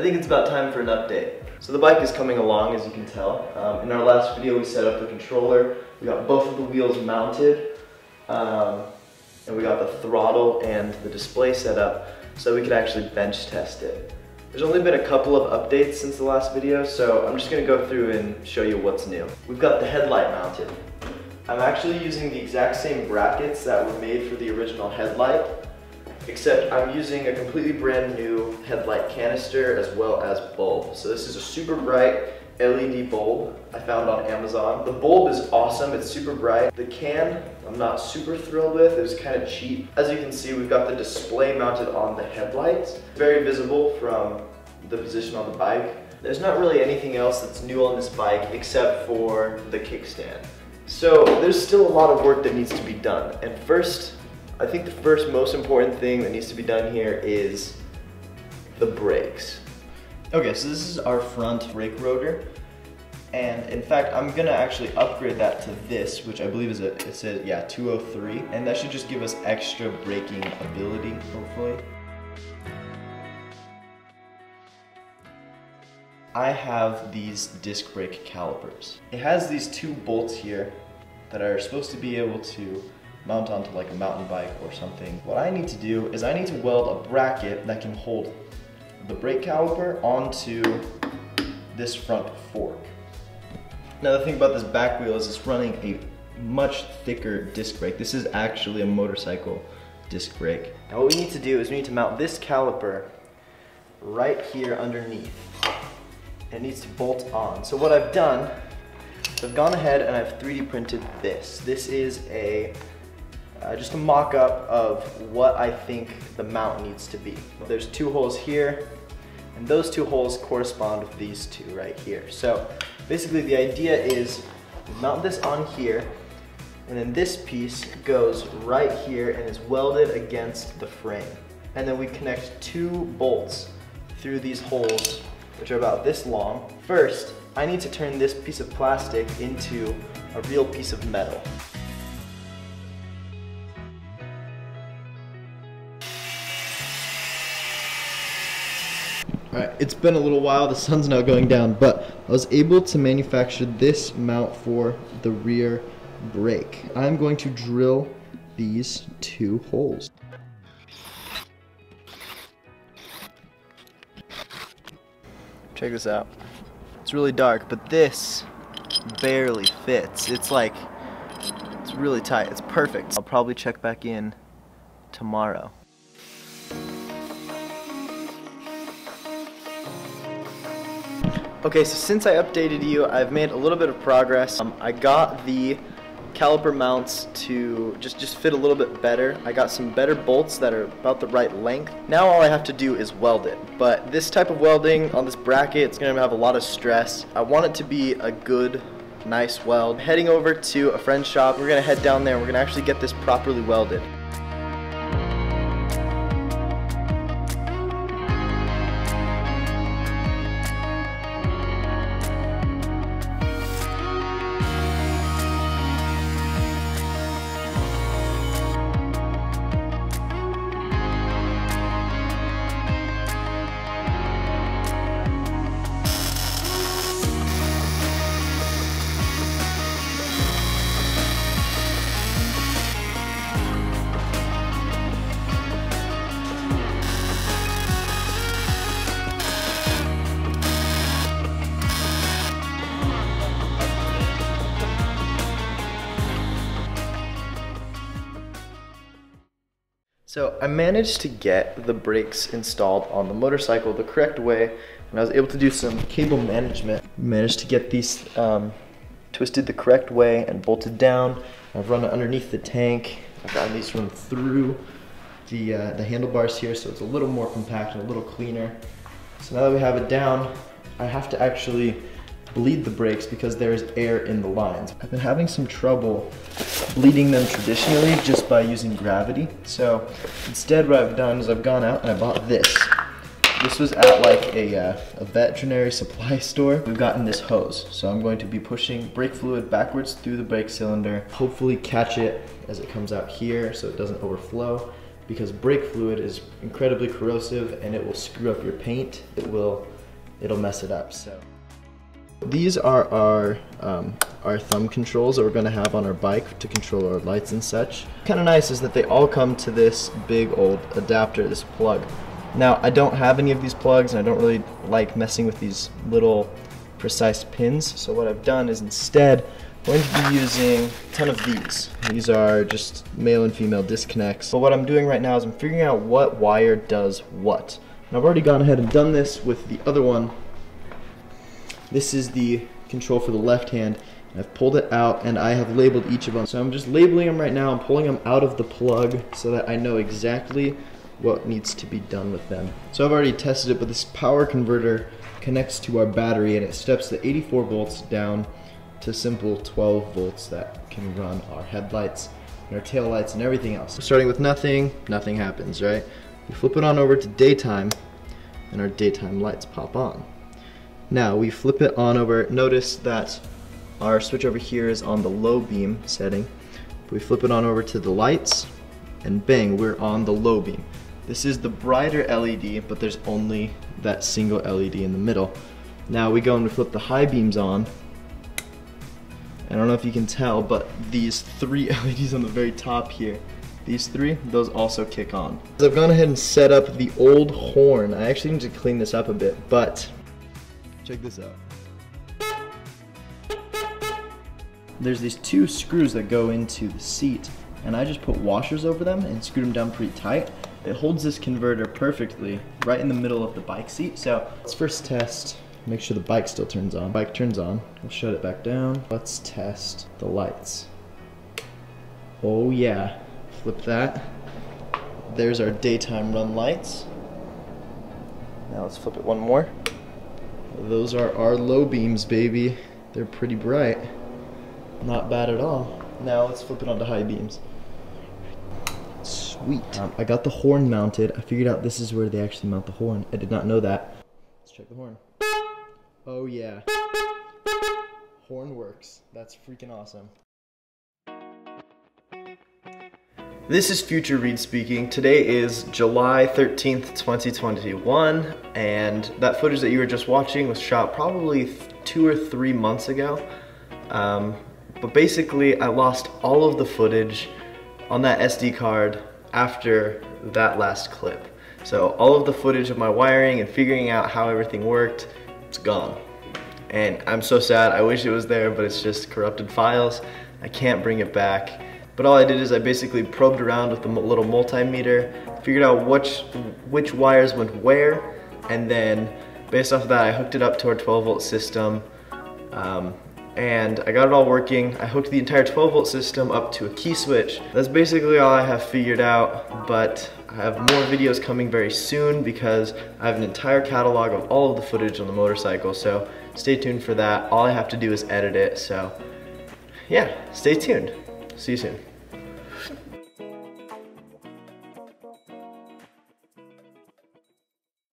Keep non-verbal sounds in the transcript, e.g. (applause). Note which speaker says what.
Speaker 1: I think it's about time for an update. So the bike is coming along as you can tell. Um, in our last video we set up the controller, we got both of the wheels mounted, um, and we got the throttle and the display set up so we could actually bench test it. There's only been a couple of updates since the last video, so I'm just gonna go through and show you what's new. We've got the headlight mounted. I'm actually using the exact same brackets that were made for the original headlight, except I'm using a completely brand new headlight canister as well as bulb. So this is a super bright LED bulb I found on Amazon. The bulb is awesome, it's super bright. The can, I'm not super thrilled with, it was kind of cheap. As you can see, we've got the display mounted on the headlights. Very visible from the position on the bike. There's not really anything else that's new on this bike except for the kickstand. So there's still a lot of work that needs to be done. And first, I think the first most important thing that needs to be done here is the brakes. Okay, so this is our front brake rotor. And in fact, I'm gonna actually upgrade that to this, which I believe is a, it says, yeah, 203. And that should just give us extra braking ability, hopefully. I have these disc brake calipers. It has these two bolts here that are supposed to be able to mount onto like a mountain bike or something. What I need to do is I need to weld a bracket that can hold the brake caliper onto this front fork. Now the thing about this back wheel is it's running a much thicker disc brake. This is actually a motorcycle disc brake. Now what we need to do is we need to mount this caliper right here underneath it needs to bolt on. So what I've done, I've gone ahead and I've 3D printed this. This is a uh, just a mock-up of what I think the mount needs to be. There's two holes here, and those two holes correspond with these two right here. So basically the idea is mount this on here, and then this piece goes right here and is welded against the frame. And then we connect two bolts through these holes which are about this long. First, I need to turn this piece of plastic into a real piece of metal. Alright, it's been a little while, the sun's now going down, but I was able to manufacture this mount for the rear brake. I'm going to drill these two holes. Check this out. It's really dark, but this barely fits. It's like, it's really tight. It's perfect. I'll probably check back in tomorrow. Okay, so since I updated you, I've made a little bit of progress. Um, I got the caliper mounts to just, just fit a little bit better. I got some better bolts that are about the right length. Now all I have to do is weld it. But this type of welding on this bracket, it's gonna have a lot of stress. I want it to be a good nice weld. Heading over to a friend's shop, we're gonna head down there we're gonna actually get this properly welded. So I managed to get the brakes installed on the motorcycle the correct way and I was able to do some cable management. Managed to get these um, twisted the correct way and bolted down. I've run it underneath the tank. I've gotten these run through the, uh, the handlebars here so it's a little more compact and a little cleaner. So now that we have it down, I have to actually bleed the brakes because there's air in the lines. I've been having some trouble bleeding them traditionally just by using gravity. So instead what I've done is I've gone out and I bought this. This was at like a, uh, a veterinary (laughs) supply store. We've gotten this hose. So I'm going to be pushing brake fluid backwards through the brake cylinder, hopefully catch it as it comes out here so it doesn't overflow. because brake fluid is incredibly corrosive and it will screw up your paint. It will, it'll mess it up, so. These are our, um, our thumb controls that we're gonna have on our bike to control our lights and such. Kinda nice is that they all come to this big old adapter, this plug. Now, I don't have any of these plugs and I don't really like messing with these little precise pins. So what I've done is instead I'm going to be using a ton of these. These are just male and female disconnects. But what I'm doing right now is I'm figuring out what wire does what. And I've already gone ahead and done this with the other one. This is the control for the left hand. I've pulled it out and I have labeled each of them. So I'm just labeling them right now. I'm pulling them out of the plug so that I know exactly what needs to be done with them. So I've already tested it, but this power converter connects to our battery and it steps the 84 volts down to simple 12 volts that can run our headlights and our tail lights and everything else. Starting with nothing, nothing happens, right? We flip it on over to daytime and our daytime lights pop on. Now we flip it on over, notice that our switch over here is on the low beam setting. If we flip it on over to the lights and bang, we're on the low beam. This is the brighter LED, but there's only that single LED in the middle. Now we go and we flip the high beams on. I don't know if you can tell, but these three (laughs) LEDs on the very top here, these three, those also kick on. I've gone ahead and set up the old horn. I actually need to clean this up a bit, but check this out. There's these two screws that go into the seat, and I just put washers over them and screwed them down pretty tight. It holds this converter perfectly right in the middle of the bike seat. So let's first test, make sure the bike still turns on. Bike turns on, we'll shut it back down. Let's test the lights. Oh yeah, flip that. There's our daytime run lights. Now let's flip it one more. Those are our low beams, baby. They're pretty bright. Not bad at all. Now let's flip it onto high beams. Sweet. Um, I got the horn mounted. I figured out this is where they actually mount the horn. I did not know that. Let's check the horn. Oh yeah. Horn works. That's freaking awesome. This is Future Reed speaking. Today is July 13th, 2021, and that footage that you were just watching was shot probably two or three months ago. Um, but basically, I lost all of the footage on that SD card after that last clip. So all of the footage of my wiring and figuring out how everything worked, it's gone. And I'm so sad, I wish it was there, but it's just corrupted files. I can't bring it back. But all I did is I basically probed around with the little multimeter, figured out which, which wires went where, and then based off of that, I hooked it up to our 12 volt system. Um, and I got it all working. I hooked the entire 12 volt system up to a key switch. That's basically all I have figured out, but I have more videos coming very soon because I have an entire catalog of all of the footage on the motorcycle, so stay tuned for that. All I have to do is edit it, so yeah, stay tuned. See you soon.